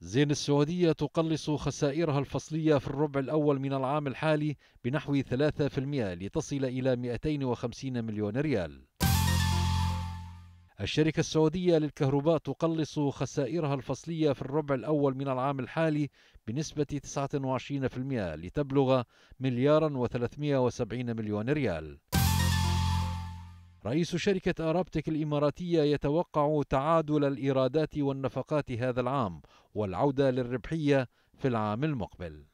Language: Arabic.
زين السعودية تقلص خسائرها الفصلية في الربع الأول من العام الحالي بنحو 3% لتصل إلى 250 مليون ريال. الشركة السعودية للكهرباء تقلص خسائرها الفصلية في الربع الأول من العام الحالي بنسبة 29% لتبلغ مليارا و370 مليون ريال. رئيس شركة أرابتك الإماراتية يتوقع تعادل الإيرادات والنفقات هذا العام والعودة للربحية في العام المقبل.